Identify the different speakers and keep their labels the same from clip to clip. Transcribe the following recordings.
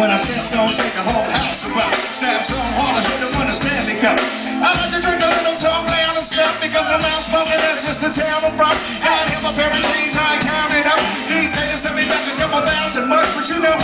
Speaker 1: When I stepped on, shake the whole house around. Snap so hard, I should've won a Stanley Cup. I like to drink a little talk, loud and stuff, because I'm out smoking, that's just the town I'm from. Got him a pair of jeans, I counting up. These haters sent me back a couple thousand bucks, but you know,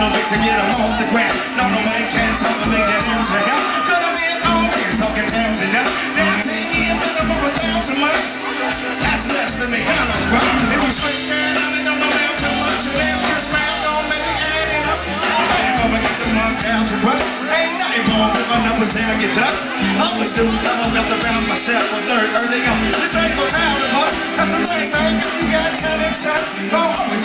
Speaker 1: A little to get them off the ground. No, no man can talk to make that moves to help. Could have been all here talking pounds enough. Now ten years, up over a thousand months. That's less than McDonald's, bro. If you switch that out, it don't amount to much. And that's just math, don't make me add it up. I'm back over, get the month down to brush. Ain't nothing wrong with my numbers down, get tough. Always do, I've got to round myself for third early on. This ain't for of us. That's the thing, man. You got talent, son, don't always